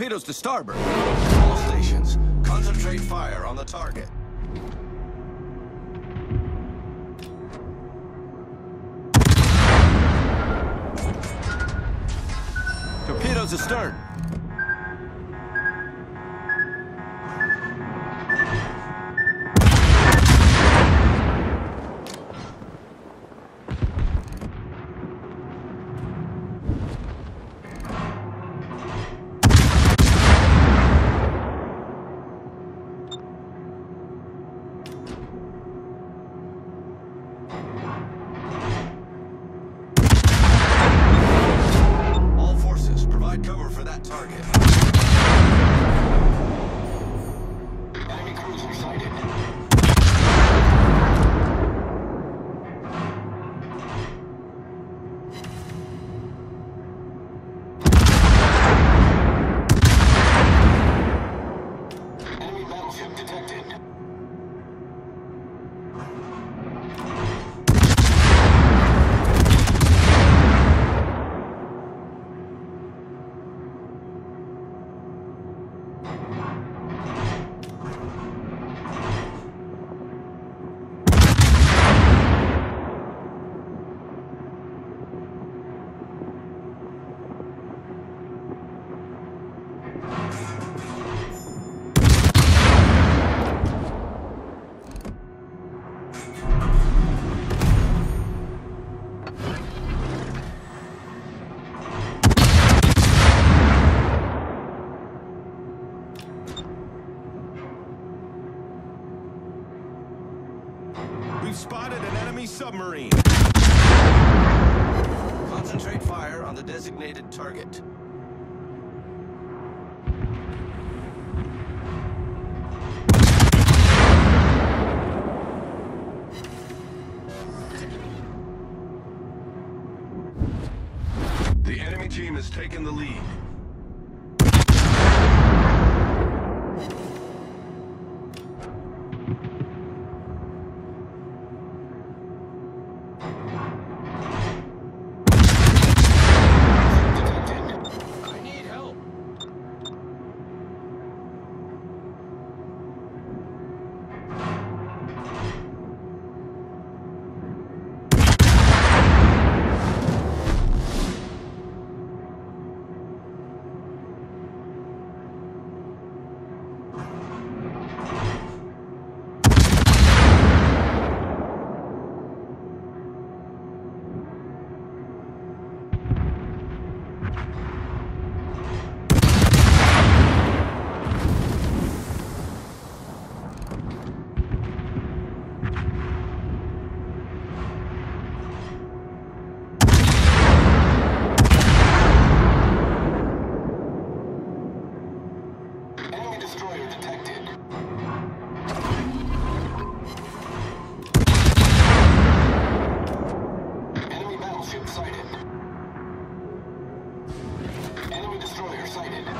Torpedoes to starboard. All stations, concentrate fire on the target. Torpedoes astern. Submarine. Concentrate fire on the designated target. The enemy team has taken the lead.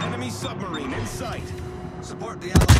Enemy submarine in sight. Support the allied.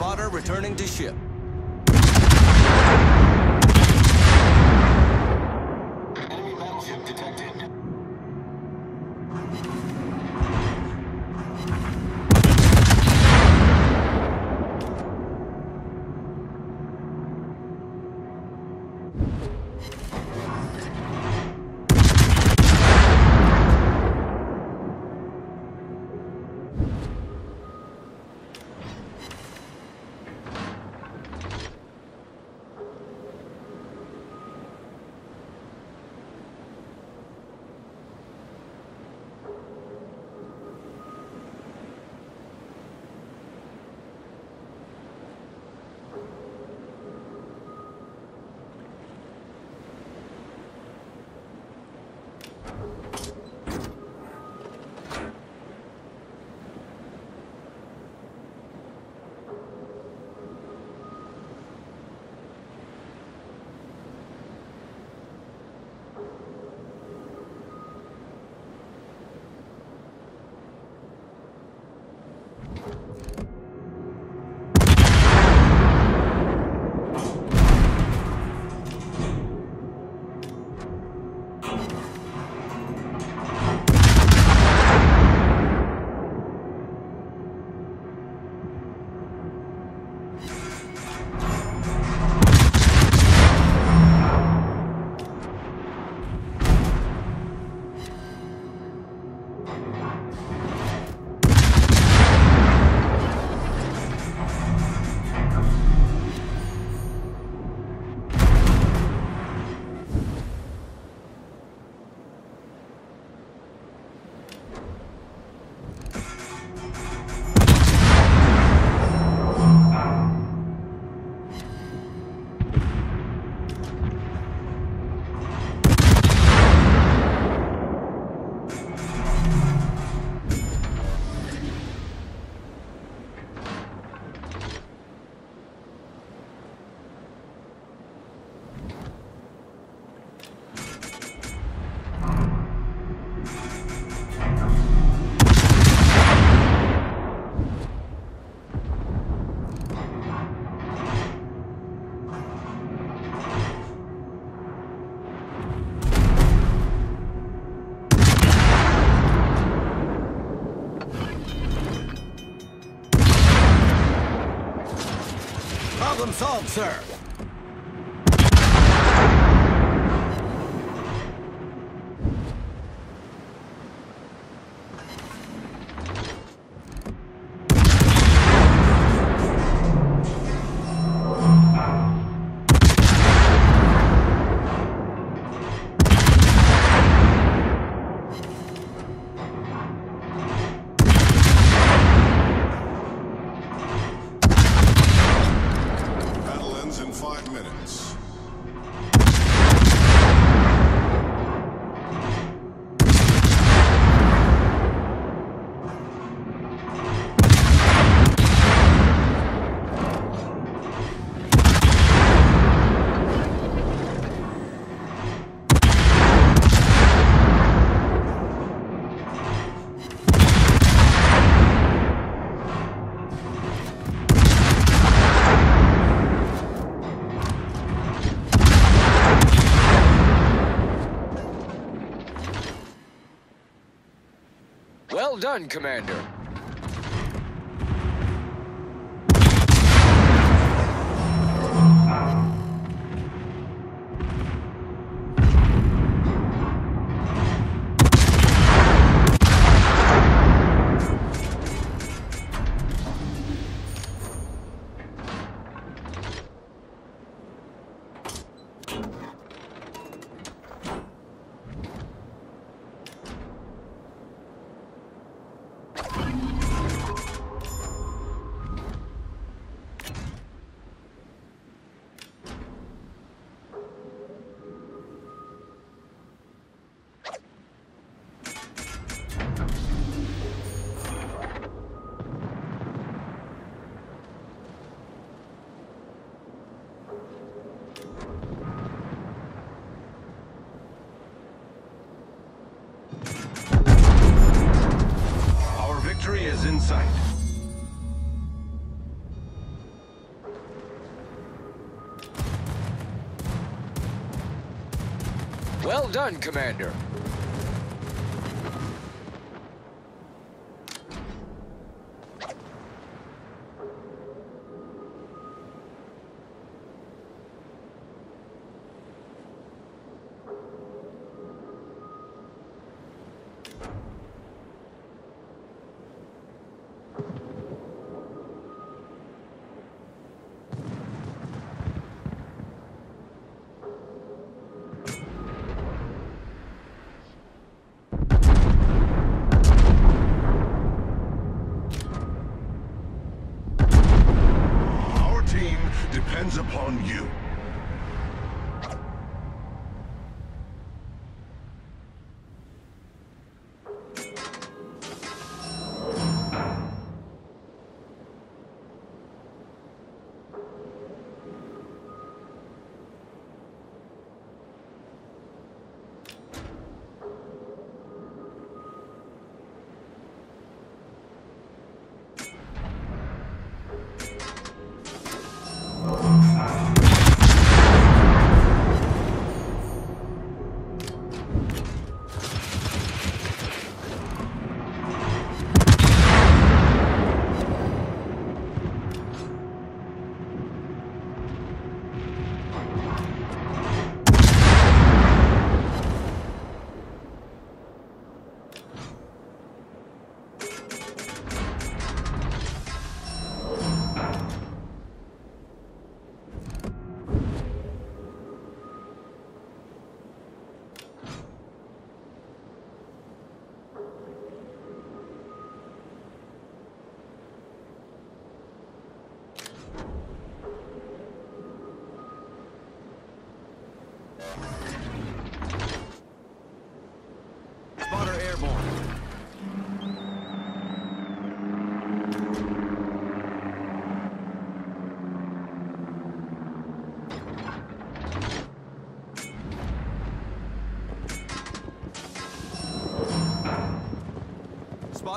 Spotter returning to ship. Sir. Done, Commander. Sight. Well done, Commander.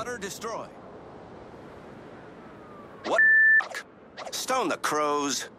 Destroy. What? Stone the crows.